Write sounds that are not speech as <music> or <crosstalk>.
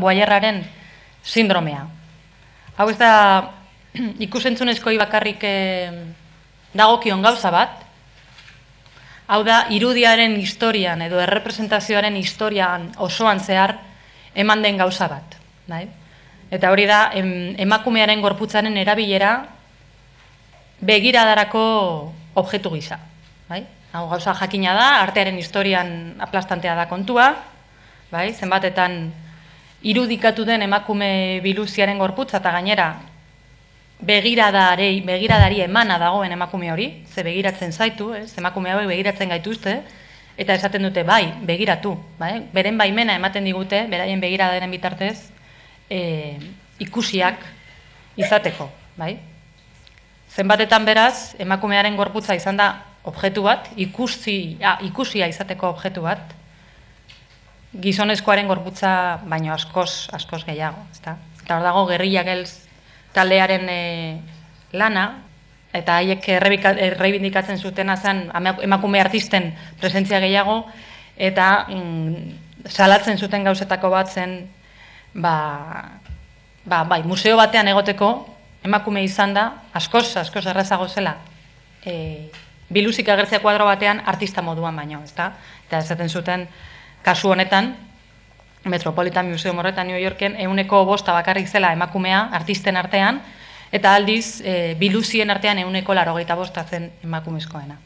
boaierraren sindromea. Hau ez da <clears throat> ikusentzunezkoi bakarrik eh, dagokion gauza bat, hau da irudiaren historian edo errepresentazioaren historian osoan zehar eman den gauza bat. Bai? Eta hori da em, emakumearen gorputzaren erabilera begiradarako objektu gisa. Bai? Hau gauza jakina da, artearen historian aplastantea da kontua, bai? zenbatetan irudikatu den emakume biluziaren gorputza eta gainera begiradari, begiradari emana dagoen emakume hori, ze begiratzen zaitu, ez? emakume hauek begiratzen gaituzte, eta esaten dute bai, begiratu, bai? beren baimena ematen digute, beraien begiradaren bitartez, e, ikusiak izateko. Bai? Zenbatetan beraz, emakumearen gorputza izan da objektu bat, ikusi, ah, ikusia izateko objektu bat, gizonezkoaren gorputza baino askoz, askoz gehiago. Ezta? Eta hor dago gerrilla gelz taldearen e, lana, eta haiek erreibindikatzen zutena zen emakume artisten presentzia gehiago, eta mm, salatzen zuten gauzetako bat zen, ba, ba, bai, museo batean egoteko, emakume izan da, askoz, askoz errezago zela, e, biluzik agertzea kuadro batean artista moduan baino, ezta? Eta esaten zuten, kasu honetan, Metropolitan Museum horretan New Yorken, euneko bosta bakarrik zela emakumea, artisten artean, eta aldiz, e, biluzien artean euneko laro bosta zen emakumezkoena.